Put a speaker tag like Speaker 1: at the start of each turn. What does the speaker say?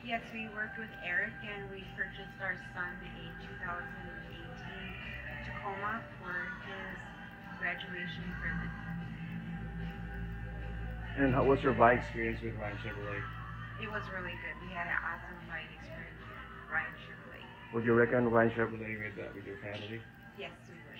Speaker 1: Yes, we worked with Eric and we purchased our son a 2018 Tacoma for his graduation present.
Speaker 2: And how, what's your buying experience with Ryan Chevrolet?
Speaker 1: It was really good. We had an awesome buying experience with Ryan Chevrolet.
Speaker 2: Would you recommend Ryan Chevrolet with uh, with your family?
Speaker 1: Yes, we would.